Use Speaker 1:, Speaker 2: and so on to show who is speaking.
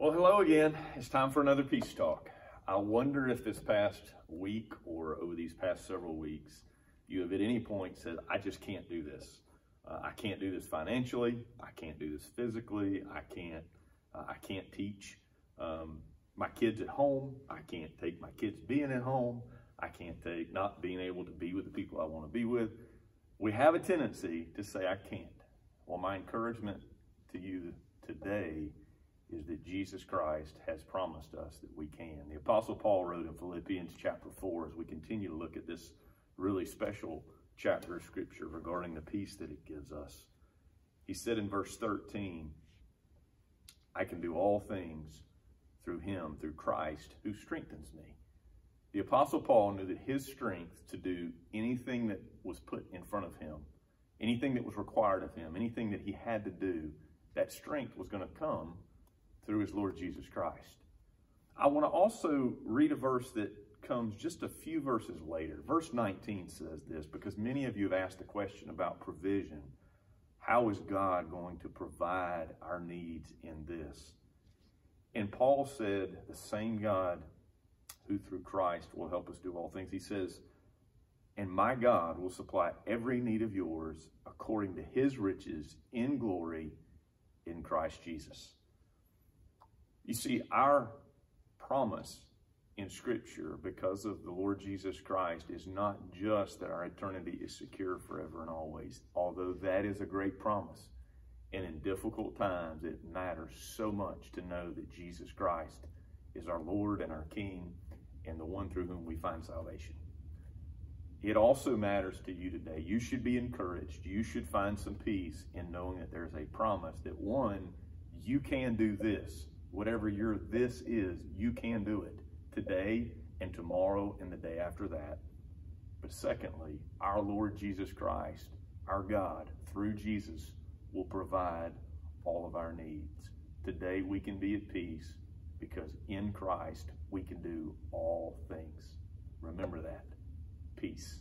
Speaker 1: Well, hello again. It's time for another Peace Talk. I wonder if this past week or over these past several weeks, you have at any point said, I just can't do this. Uh, I can't do this financially. I can't do this physically. I can't, uh, I can't teach um, my kids at home. I can't take my kids being at home. I can't take not being able to be with the people I want to be with. We have a tendency to say, I can't. Well, my encouragement to you today that Jesus Christ has promised us that we can. The Apostle Paul wrote in Philippians chapter 4 as we continue to look at this really special chapter of Scripture regarding the peace that it gives us. He said in verse 13, I can do all things through him, through Christ, who strengthens me. The Apostle Paul knew that his strength to do anything that was put in front of him, anything that was required of him, anything that he had to do, that strength was going to come through his Lord Jesus Christ. I want to also read a verse that comes just a few verses later. Verse 19 says this because many of you have asked the question about provision. How is God going to provide our needs in this? And Paul said, the same God who through Christ will help us do all things. He says, and my God will supply every need of yours according to his riches in glory in Christ Jesus. You see, our promise in Scripture because of the Lord Jesus Christ is not just that our eternity is secure forever and always, although that is a great promise. And in difficult times, it matters so much to know that Jesus Christ is our Lord and our King and the one through whom we find salvation. It also matters to you today. You should be encouraged. You should find some peace in knowing that there's a promise that one, you can do this. Whatever your this is, you can do it today and tomorrow and the day after that. But secondly, our Lord Jesus Christ, our God, through Jesus, will provide all of our needs. Today we can be at peace because in Christ we can do all things. Remember that. Peace.